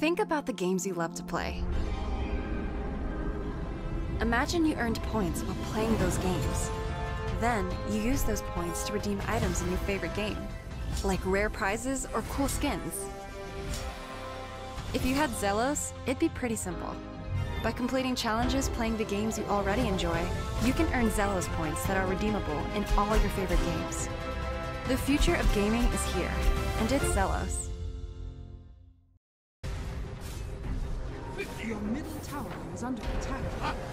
Think about the games you love to play. Imagine you earned points while playing those games. Then, you use those points to redeem items in your favorite game, like rare prizes or cool skins. If you had Zelos, it'd be pretty simple. By completing challenges playing the games you already enjoy, you can earn Zelos points that are redeemable in all your favorite games. The future of gaming is here, and it's Zelos. Is under attack.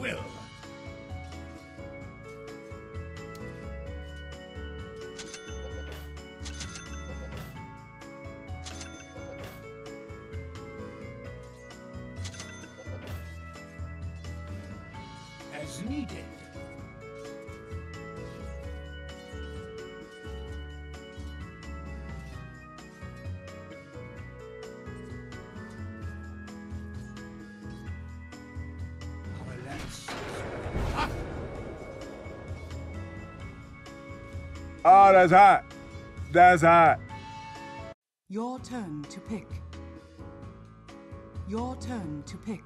Will. As needed. Oh, that's hot. That's hot. Your turn to pick. Your turn to pick.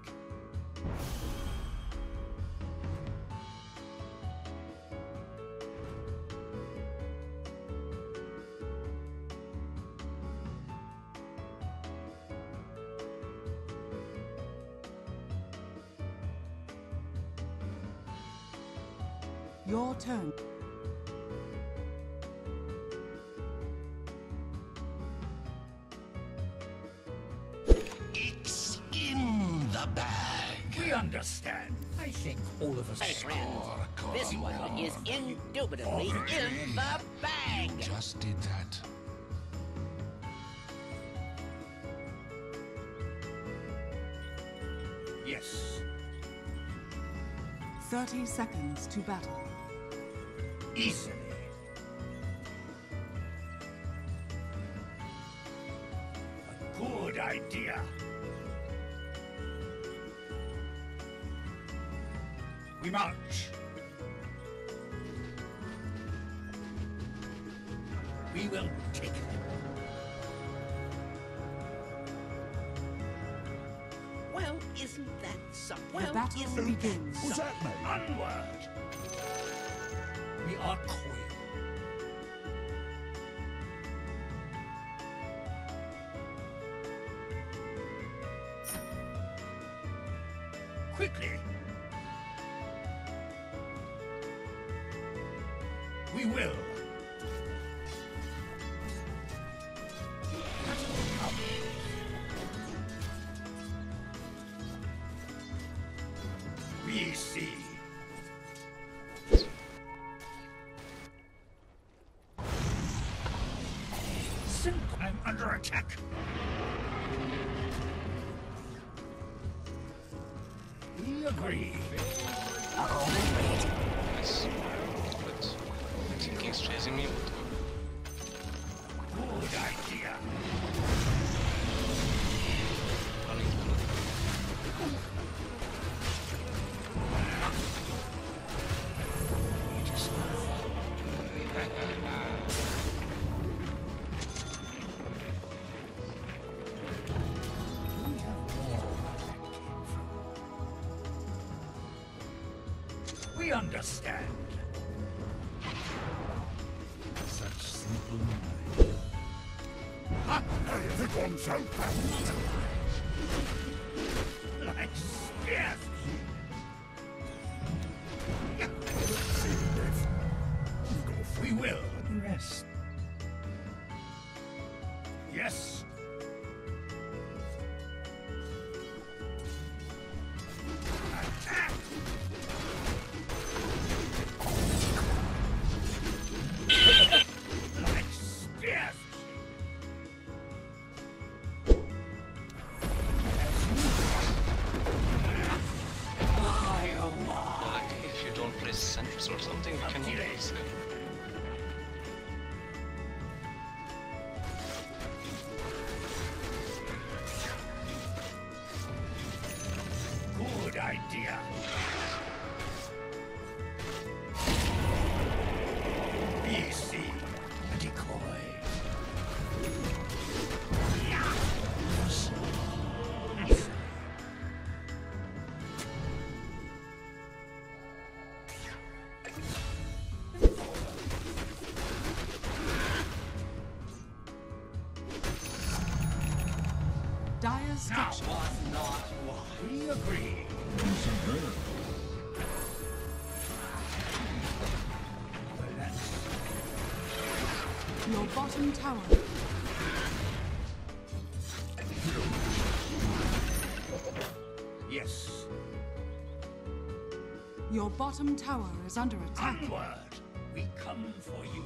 Indubitably in the bag. You Just did that. Yes. 30 seconds to battle. Easily. A good idea. We march. We will take them. Well, isn't that something? The Well, battle isn't begins. that something? Onward! We are coiled. Quickly! We will! We We understand. Such simple mind. Ha! Can. Good idea. Dire Now structure. was not what we agreed. Your bottom tower. Yes. Your bottom tower is under attack. Onward. We come for you.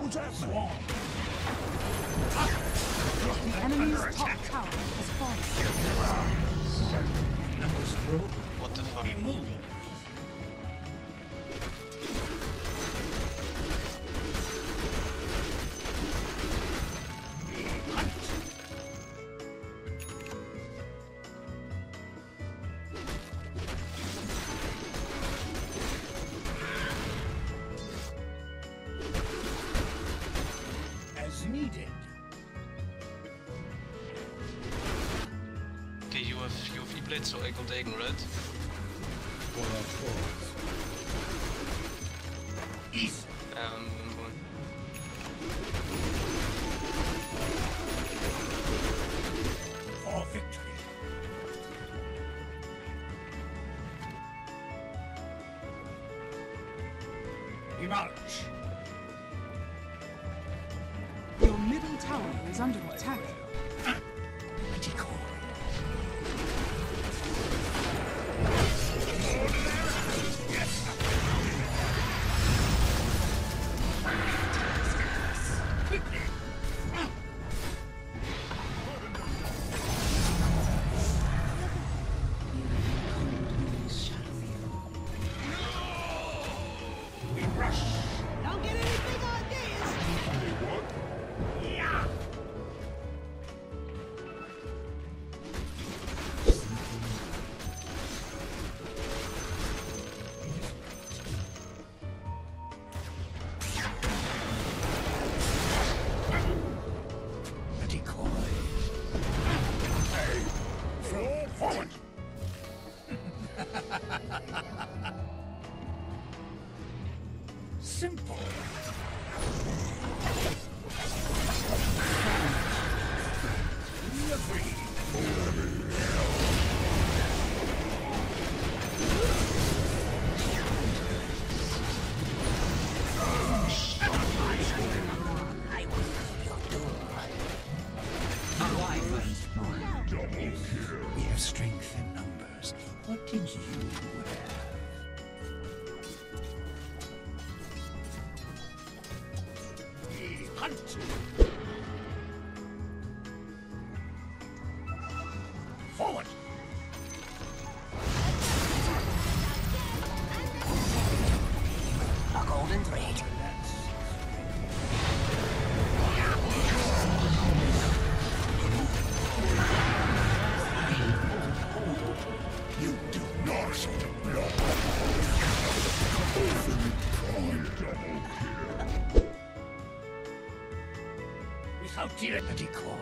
What's that? Swarm. The enemy's top tower has fallen. Numbers. What the fuck? You have E-Blade, so I go Without dear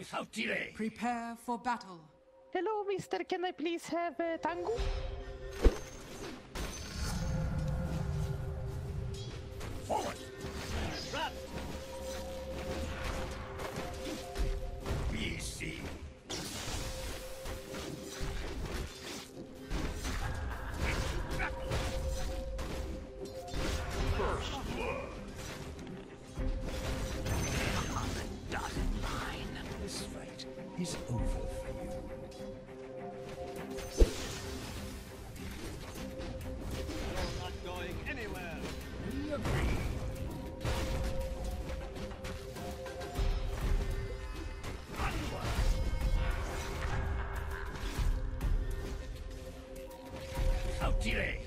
without delay. Prepare for battle. Hello, mister. Can I please have a tango? Forward! is over for you. You're not going anywhere. We agree. Outire!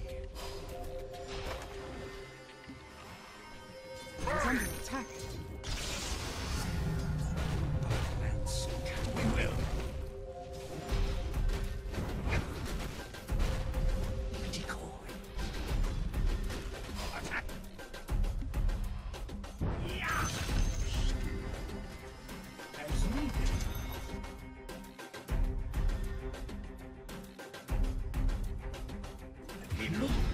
いん。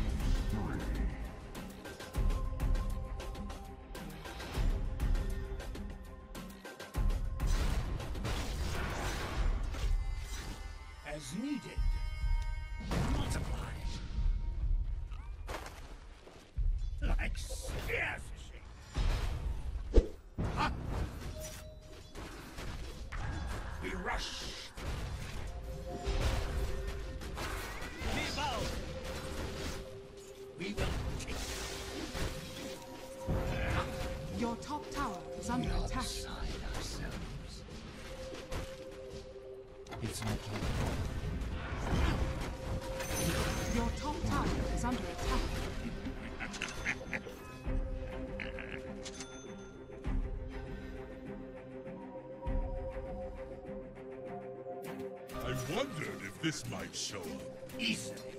wondered if this might show up. Easily.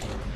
There.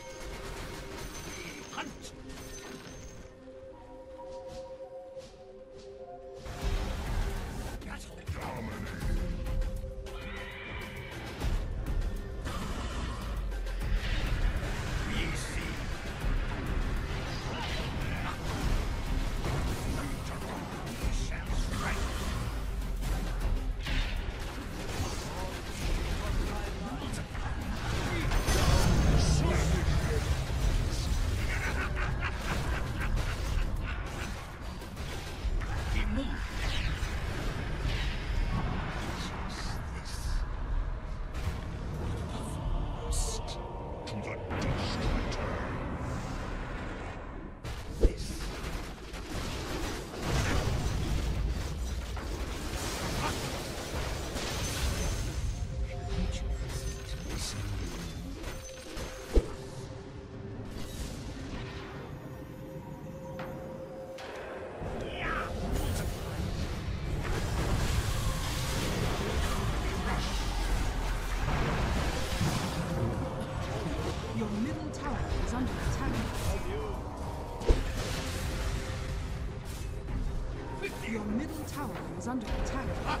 Is under attack.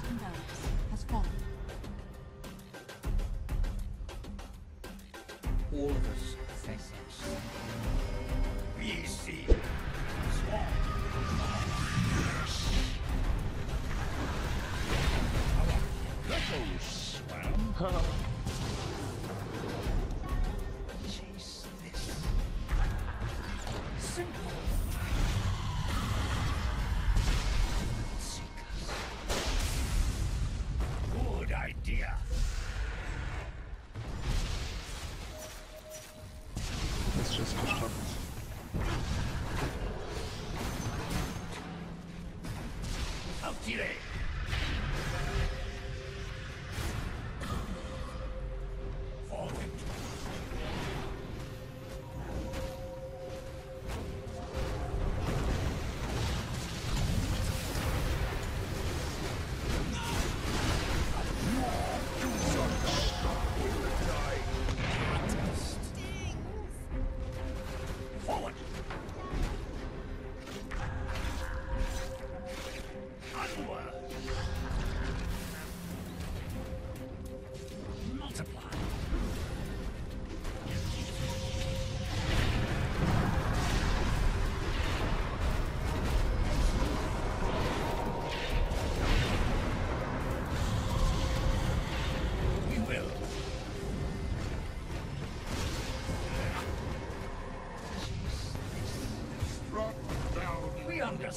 Captain Barracks has fallen. All of us face it. We see.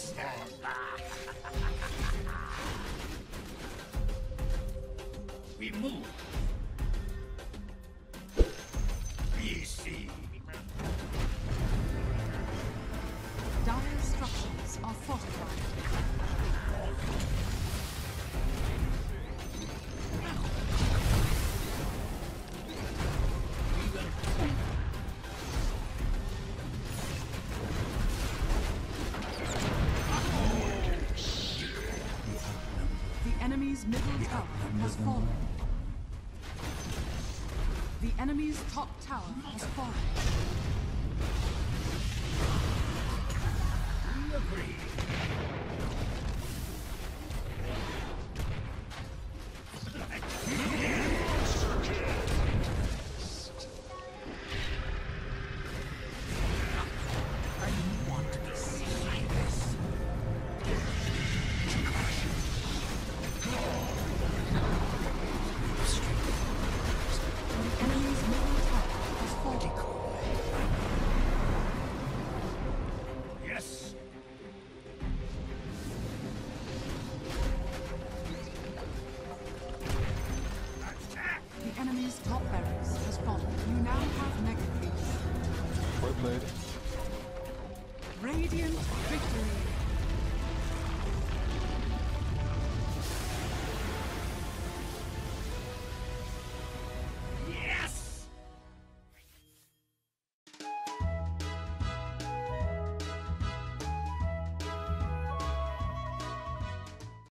we move. We. Dire structures are fortified. enemy's top